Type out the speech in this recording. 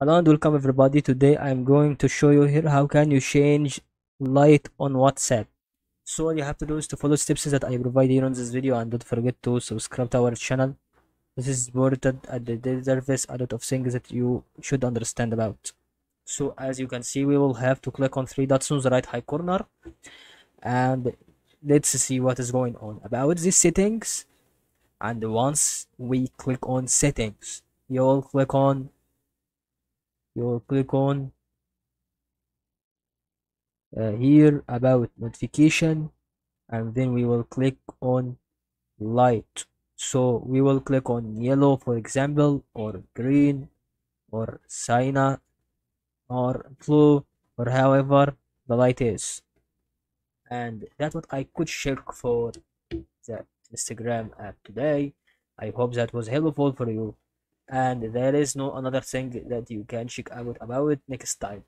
Hello and welcome everybody. Today I'm going to show you here how can you change light on WhatsApp. So all you have to do is to follow steps that I provide here on this video and don't forget to subscribe to our channel. This is important and there service a lot of things that you should understand about. So as you can see we will have to click on three dots on the right high corner and let's see what is going on about these settings and once we click on settings you'll click on you'll click on uh, here about notification and then we will click on light. So we will click on yellow for example or green or cyan or blue or however the light is. And that's what I could share for the Instagram app today. I hope that was helpful for you and there is no another thing that you can check out about next time.